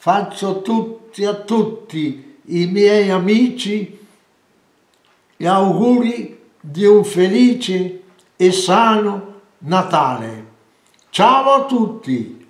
faccio tutti a tutti i miei amici gli auguri di un felice e sano Natale. Ciao a tutti!